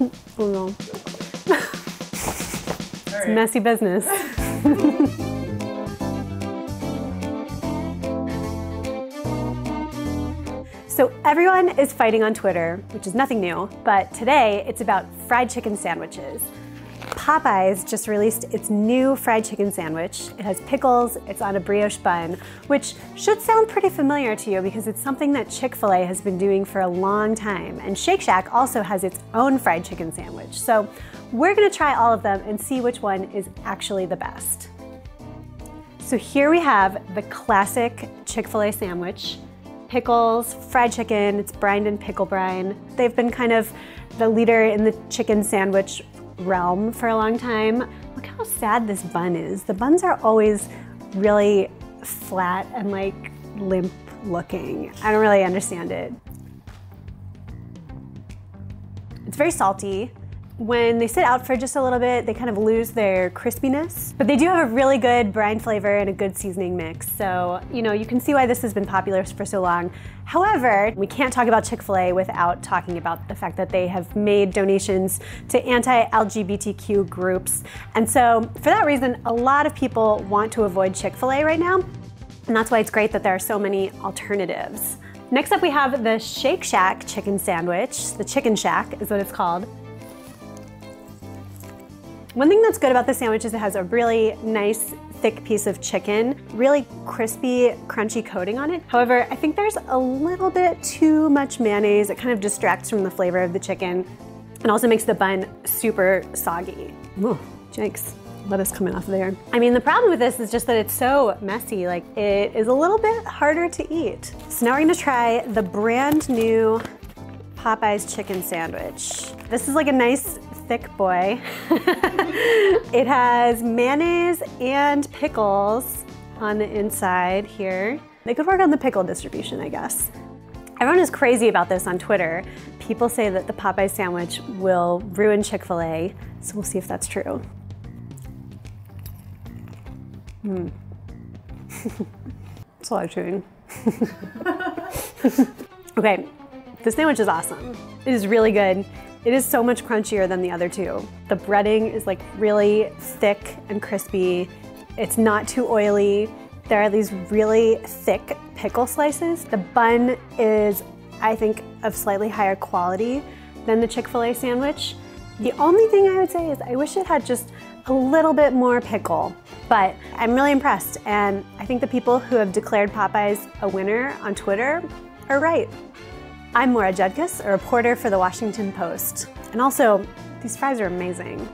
oh no. it's right. messy business. So everyone is fighting on Twitter, which is nothing new, but today it's about fried chicken sandwiches. Popeyes just released its new fried chicken sandwich. It has pickles, it's on a brioche bun, which should sound pretty familiar to you because it's something that Chick-fil-A has been doing for a long time. And Shake Shack also has its own fried chicken sandwich. So we're gonna try all of them and see which one is actually the best. So here we have the classic Chick-fil-A sandwich pickles, fried chicken, it's brined in pickle brine. They've been kind of the leader in the chicken sandwich realm for a long time. Look how sad this bun is. The buns are always really flat and like limp looking. I don't really understand it. It's very salty. When they sit out for just a little bit, they kind of lose their crispiness. But they do have a really good brine flavor and a good seasoning mix. So, you know, you can see why this has been popular for so long. However, we can't talk about Chick-fil-A without talking about the fact that they have made donations to anti-LGBTQ groups. And so for that reason, a lot of people want to avoid Chick-fil-A right now. And that's why it's great that there are so many alternatives. Next up, we have the Shake Shack chicken sandwich. The Chicken Shack is what it's called. One thing that's good about this sandwich is it has a really nice thick piece of chicken, really crispy, crunchy coating on it. However, I think there's a little bit too much mayonnaise. It kind of distracts from the flavor of the chicken and also makes the bun super soggy. Ooh, Jakes lettuce coming off there. I mean, the problem with this is just that it's so messy. Like, it is a little bit harder to eat. So now we're gonna try the brand new Popeyes chicken sandwich. This is like a nice thick boy. it has mayonnaise and pickles on the inside here. They could work on the pickle distribution, I guess. Everyone is crazy about this on Twitter. People say that the Popeye sandwich will ruin Chick-fil-A, so we'll see if that's true. Hmm. it's a lot of chewing. okay, the sandwich is awesome. It is really good. It is so much crunchier than the other two. The breading is like really thick and crispy. It's not too oily. There are these really thick pickle slices. The bun is, I think, of slightly higher quality than the Chick-fil-A sandwich. The only thing I would say is I wish it had just a little bit more pickle, but I'm really impressed. And I think the people who have declared Popeyes a winner on Twitter are right. I'm Maura Judkis, a reporter for the Washington Post. And also, these fries are amazing.